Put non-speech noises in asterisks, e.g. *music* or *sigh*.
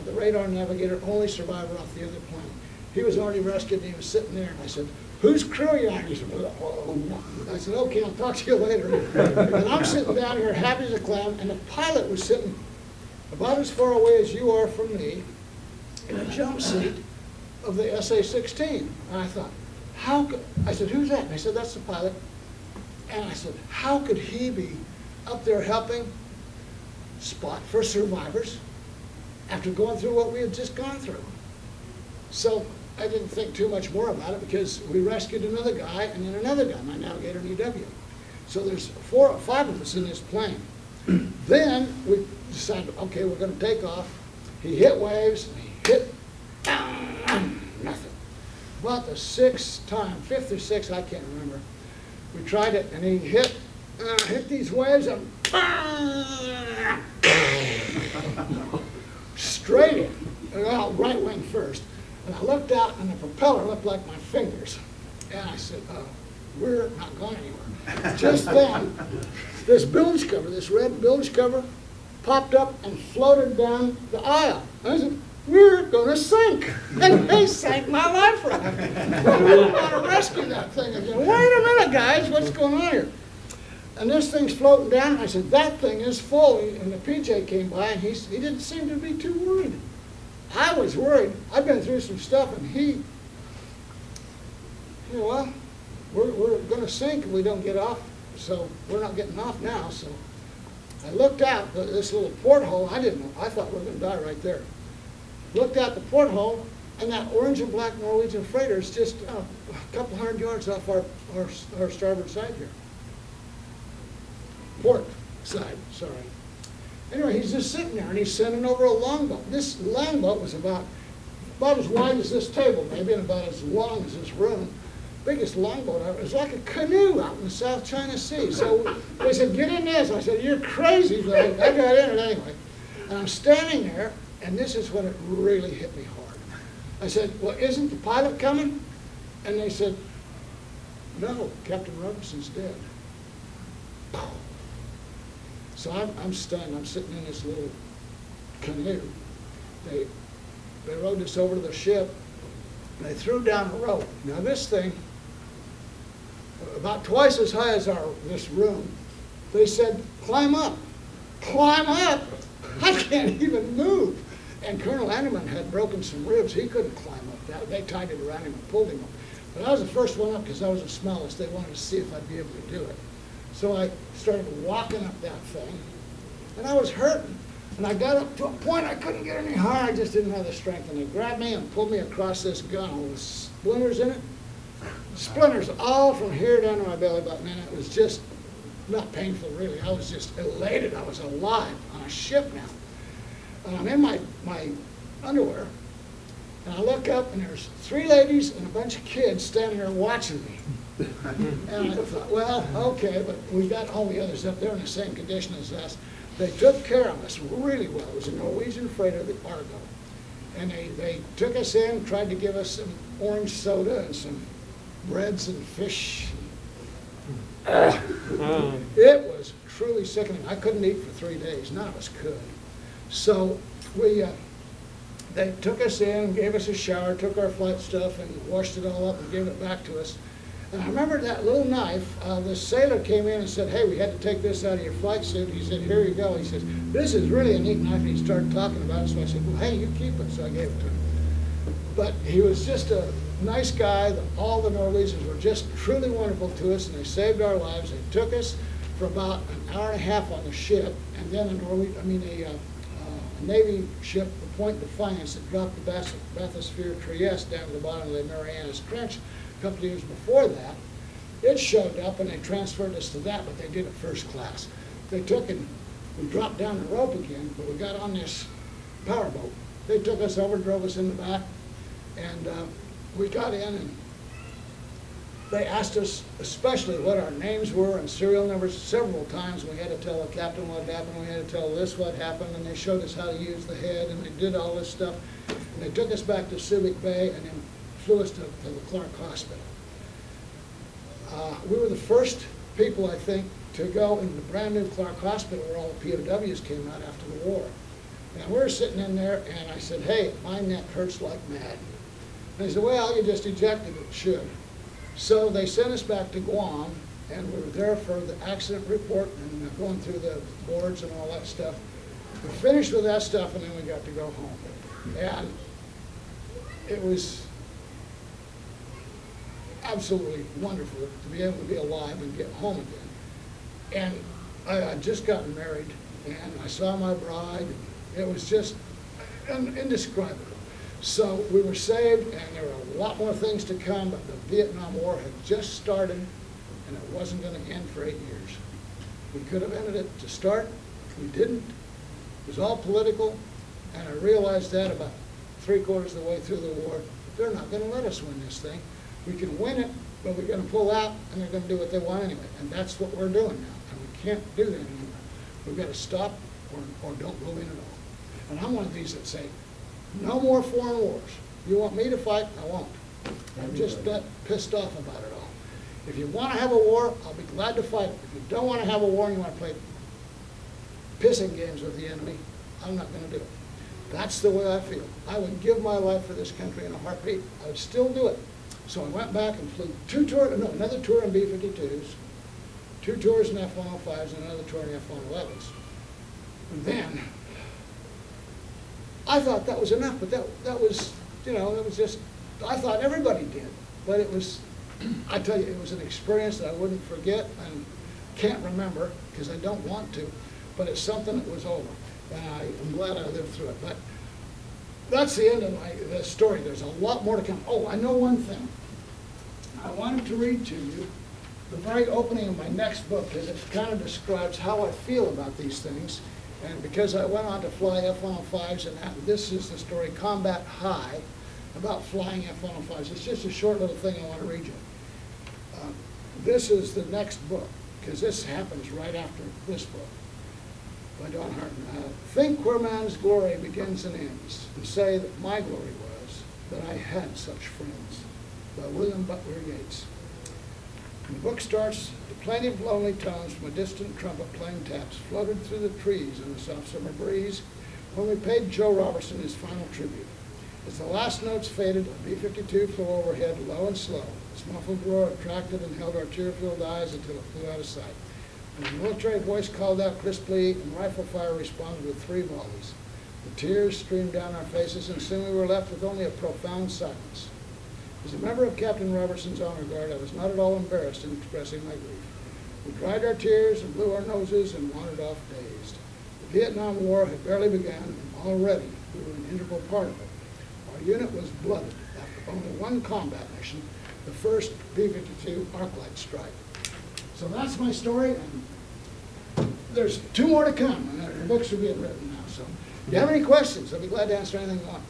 Uh, the radar navigator, only survivor off the other plane. He was already rescued, and he was sitting there, and I said, whose crew are you on? He said, "Oh." I said, okay, I'll talk to you later. And I'm sitting down here happy as a clam, and the pilot was sitting about as far away as you are from me in a jump seat of the SA-16. And I thought, how could, I said, who's that? And I said, that's the pilot. And I said, how could he be up there helping spot for survivors after going through what we had just gone through? So I didn't think too much more about it because we rescued another guy and then another guy, my navigator and EW. So there's four or five of us in this plane. *clears throat* then we decided, okay, we're gonna take off. He hit waves, he hit, nothing. About the sixth time, fifth or sixth, I can't remember, we tried it and he hit, uh, hit these waves and *laughs* straight in, well, right wing first. And I looked out and the propeller looked like my fingers. And I said, oh, we're not going anywhere. *laughs* Just then, this bilge cover, this red bilge cover, popped up and floated down the aisle. I said, we're gonna sink. And they *laughs* sank my life raft. *laughs* I want to rescue that thing again. Wait a minute, guys, what's going on here? And this thing's floating down. I said, that thing is full. And the PJ came by and he, he didn't seem to be too worried. I was worried. I've been through some stuff and he, you know, well, we're, we're gonna sink if we don't get off. So we're not getting off now, so. I looked out th- this little porthole. I didn't know. I thought we were gonna die right there. Looked out the porthole and that orange and black Norwegian freighter is just uh, a couple hundred yards off our, our, our starboard side here. Port side, sorry. Anyway, he's just sitting there and he's sending over a longboat. This longboat was about, about as wide as this table, maybe, and about as long as this room. Biggest longboat ever. It was like a canoe out in the South China Sea. So they said, get in this. I said, you're crazy. But I I got in it anyway. And I'm standing there, and this is when it really hit me hard. I said, well, isn't the pilot coming? And they said, no, Captain Robertson's dead. So I'm, I'm stunned. I'm sitting in this little canoe. They, they rowed us over to the ship. and They threw down a rope. Now this thing, about twice as high as our, this room, they said, climb up, climb up. *laughs* I can't even move. And Colonel Anderman had broken some ribs. He couldn't climb up that. They tied it around him and pulled him up. But I was the first one up because I was the smallest. They wanted to see if I'd be able to do it. So I started walking up that thing, and I was hurting. And I got up to a point I couldn't get any higher. I just didn't have the strength. And they grabbed me and pulled me across this gun with splinters in it. Splinters all from here down to my belly button. And it was just not painful, really. I was just elated. I was alive on a ship now. And I'm in my, my underwear. And I look up, and there's three ladies and a bunch of kids standing there watching me. And I thought, well, okay, but we got all the others up there in the same condition as us. They took care of us really well. It was a Norwegian freighter, the Argo. And they, they took us in, tried to give us some orange soda and some breads and fish. It was truly sickening. I couldn't eat for three days. None of us could. So we, uh, they took us in, gave us a shower, took our flight stuff and washed it all up and gave it back to us. And I remember that little knife, uh, the sailor came in and said, hey, we had to take this out of your flight suit. He said, here you go. He says, this is really a neat knife. And he started talking about it. So I said, well, hey, you keep it. So I gave it to him. But he was just a nice guy. All the Norwegians were just truly wonderful to us, and they saved our lives. They took us for about an hour and a half on the ship, and then a Norwe, I mean, a, uh, uh, a Navy ship, the Point Defiance, that dropped the bathysphere Trieste down to the bottom of the Marianas Trench couple of years before that. It showed up, and they transferred us to that, but they did it first class. They took and we dropped down the rope again, but we got on this powerboat. They took us over, drove us in the back, and uh, we got in and they asked us especially what our names were and serial numbers several times. We had to tell the captain what happened, we had to tell this what happened, and they showed us how to use the head, and they did all this stuff. And they took us back to Subic Bay and then flew us to, to the Clark Hospital. Uh, we were the first people, I think, to go in the brand-new Clark Hospital where all the POWs came out after the war. And we were sitting in there, and I said, hey, my neck hurts like mad. And he said, well, you just ejected it, should. So they sent us back to Guam, and we were there for the accident report and going through the boards and all that stuff. We finished with that stuff, and then we got to go home. And it was absolutely wonderful to be able to be alive and get home again. And I had just gotten married, and I saw my bride. It was just indescribable. So we were saved, and there were a lot more things to come, but the Vietnam War had just started, and it wasn't going to end for eight years. We could have ended it to start, we didn't. It was all political, and I realized that about three quarters of the way through the war. They're not going to let us win this thing. We can win it, but we're going to pull out, and they're going to do what they want anyway. And that's what we're doing now, and we can't do that anymore. We've got to stop or, or don't go in at all. And I'm one of these that say, no more foreign wars. You want me to fight, I won't. I'm just that pissed off about it all. If you want to have a war, I'll be glad to fight it. If you don't want to have a war and you want to play pissing games with the enemy, I'm not going to do it. That's the way I feel. I would give my life for this country in a heartbeat. I would still do it. So I went back and flew two tours, no, another tour in B-52s, two tours in F-105s, and another tour in F-111s. And then, I thought that was enough, but that, that was, you know, it was just, I thought everybody did. But it was, I tell you, it was an experience that I wouldn't forget and can't remember, because I don't want to, but it's something that was over. And I am glad I lived through it. But that's the end of my, the story. There's a lot more to come. Oh, I know one thing. I wanted to read to you the very opening of my next book, because it kind of describes how I feel about these things. And because I went on to fly F-105s, and this is the story, Combat High, about flying F-105s. It's just a short little thing I want to read you. Uh, This is the next book, because this happens right after this book by Don Harten. Uh, Think where man's glory begins and ends, and say that my glory was that I had such friends. By William Butler Yeats. And the book starts, the plaintive lonely tones from a distant trumpet playing taps floated through the trees in the soft summer breeze when we paid Joe Robertson his final tribute. As the last notes faded, a B-52 flew overhead low and slow. Its muffled roar attracted and held our tear-filled eyes until it flew out of sight. And a military voice called out crisply, and rifle fire responded with three volleys. The tears streamed down our faces, and soon we were left with only a profound silence. As a member of Captain Robertson's honor guard, I was not at all embarrassed in expressing my grief. We dried our tears and blew our noses and wandered off dazed. The Vietnam War had barely begun, and already we were an integral part of it. Our unit was blooded after only one combat mission, the first B-52 Arclight strike. So that's my story, and there's two more to come, and the books are being written now, so. If you have any questions, I'll be glad to answer anything you want.